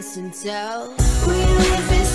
and tell We live in